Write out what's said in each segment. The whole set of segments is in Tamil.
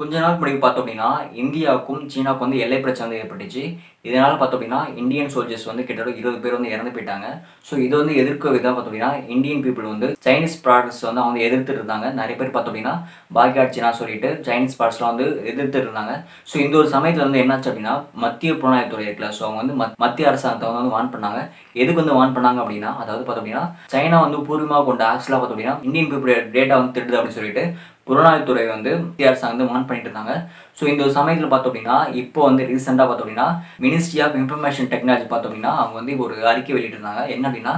கொஞ்ச நாள் முன்னாடி பார்த்தோம் அப்படின்னா இந்தியாவுக்கும் சீனாவுக்கும் வந்து எல்லை பிரச்சனை வந்து ஏற்பட்டுச்சு. இதனால் பார்த்தோம் அப்படின்னா இந்தியன் சோல்ஜர்ஸ் வந்து கிட்டத்தட்ட இருபது பேர் வந்து இறந்து போயிட்டாங்க. ஸோ இது வந்து எதிர்க்க விதம் பார்த்தோம் அப்படின்னா இந்தியன் பீப்புள் வந்து சைனீஸ் ப்ராடக்ட்ஸ் வந்து அவங்க எதிர்த்துட்டு இருந்தாங்க. நிறைய பேர் பார்த்தோம் அப்படின்னா பாக்கியாட் சீனா சொல்லிட்டு சைனீஸ் ப்ராடக்ட்ஸ்லாம் வந்து எதிர்த்துட்டு இருந்தாங்க. ஸோ இந்த ஒரு சமயத்தில் வந்து என்னாச்சு அப்படின்னா மத்திய புலனாய்வுத்துறை இருக்குல்ல ஸோ அவங்க வந்து மத்திய அரசாங்கத்தை வந்து வான் பண்ணாங்க. எதுக்கு வந்து வான் பண்ணாங்க அப்படின்னா அதாவது பார்த்தோம் அப்படின்னா சைனா வந்து பூர்வமாக கொண்ட ஆக்ஸ்லாம் பார்த்தோம் அப்படின்னா இந்தியன் பீப்புள் டேட்டா வந்து திருடுது அப்படின்னு சொல்லிட்டு புலனாய்வுத்துறை வந்து மத்திய வந்து வான் பண்ணிட்டு இருந்தாங்க. ஸோ இந்த ஒரு சமயத்தில் பார்த்தோம் அப்படின்னா இப்போ வந்து ரீசெண்டாக பார்த்தோம் அப்படின்னா மினிஸ்ட்ரி ஆஃப் இன்ஃபர்மேஷன் டெக்னாலஜி பார்த்தோம் அப்படின்னா அவங்க வந்து ஒரு அறிக்கை வெளியிட்டிருந்தாங்க. என்ன அப்படின்னா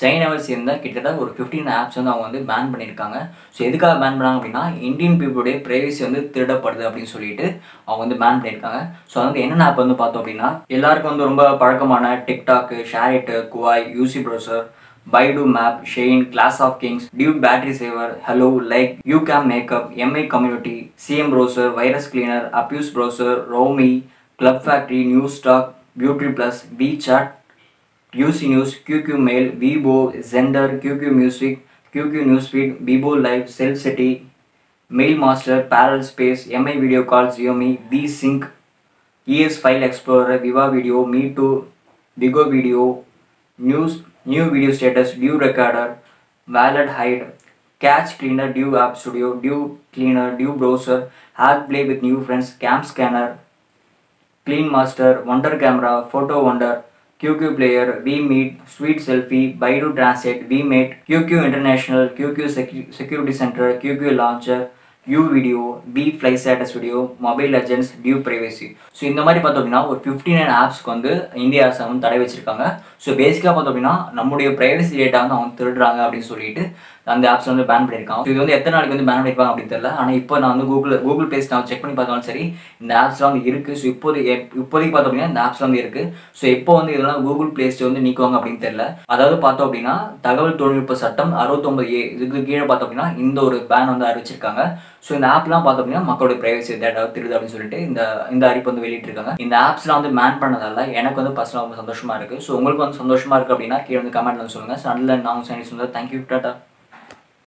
சைனாவை சேர்ந்த கிட்டத்தட்ட ஒரு ஃபிஃப்டீன் ஆப்ஸ் வந்து அவங்க வந்து பேன் பண்ணியிருக்காங்க. ஸோ எதுக்காக பேன் பண்ணாங்க அப்படின்னா இந்தியன் பீப்புளுடைய ப்ரைவசி வந்து திருடப்படுது அப்படின்னு சொல்லிட்டு அவங்க வந்து பேன் பண்ணியிருக்காங்க. ஸோ வந்து என்னென்ன ஆப் வந்து பார்த்தோம் அப்படின்னா எல்லாருக்கும் வந்து ரொம்ப பழக்கமான TikTok SHAREit Kwai UC browser Baidu Map, Shein, Class of Kings, Dude Battery Saver, Hello, Like, YouCam Makeup, MA Community, CM Browser, Virus Cleaner, Abuse Browser, Romi, Club Factory, Newstock, Beauty Plus, WeChat, UC News, QQ Mail, Weibo, Zender, QQ Music, QQ Newsfeed, Weibo Live, Self City, Mailmaster, Parallel Space, MI Video Call, Xiaomi, VSync, ES File Explorer, Viva Video, Me Too, Bigo Video, news, new video status, due recorder, wallet hide, catch cleaner, due app studio, due cleaner, due browser, hack play with new friends, cam scanner, clean master, wonder camera, photo wonder, QQ Player, VMeet, Sweet Selfie, Baidu Transit, VMate, QQ International, QQ Secu Security Center, QQ Launcher, U Video Vfly Status Video Mobile Legends DU Privacy so இந்த மாதிரி பார்த்தோம் அப்படின்னா ஒரு ஃபிஃப்டி நைன் ஆப்ஸ்க்கு வந்து இந்திய அரசாங்கம் வந்து தடை வச்சிருக்காங்க. ஸோ பேசிக்காக பார்த்தோம் அப்படின்னா நம்முடைய ப்ரைவசி டேட்டா வந்து அவங்க திருடுறாங்க அப்படின்னு சொல்லிட்டு அந்த ஆப்ஸ் வந்து பேன் பண்ணியிருக்கான். இது வந்து எத்தனை நாளைக்கு வந்து பேன் பண்ணியிருப்பாங்க அப்படின்னு தெரியல. ஆனால் இப்போ நான் வந்து கூகுள் கூகுள் பிளேஸ் நான் செக் பண்ணி பார்த்தாலும் சரி இந்த ஆப்ஸ்லாம் வந்து இருக்குது ஸோ இப்போது இப்போதைக்கு பார்த்தோம் அப்படின்னா இந்த ஆப்ஸ் வந்து இருக்குது ஸோ எப்போ வந்து இதெல்லாம் கூகுள் பிளேஸ் வந்து நீக்குவாங்க அப்படின்னு தெரியல. அதாவது பார்த்தோம் அப்படின்னா தகவல் தொழில்நுட்ப சட்டம் அறுபத்தொம்பது ஏ இதுக்கு கீழே பார்த்தோம் அப்படின்னா இந்த ஒரு பேன் வந்து அறிவிச்சிருக்காங்க. ஸோ இந்த ஆப்லாம் பார்த்தோம் அப்படின்னா மக்களுடைய பிரைவசி டேட்டா திருது அப்படின்னு சொல்லிட்டு இந்த இந்த அறிவிப்பு வந்து வெளியிட்டிருக்காங்க. இந்த ஆப்ஸ்லாம் வந்து மேன் பண்ணதால எனக்கு வந்து பர்சனலாக ரொம்ப சந்தோஷமா இருக்கு. ஸோ உங்களுக்கு வந்து சந்தோஷமா இருக்கு அப்படின்னா கீழே வந்து கமெண்ட் வந்து சொல்லுங்க. ஸோ அதில் நான் சைனிஸ் வந்து தேங்க்யூ டாட்டா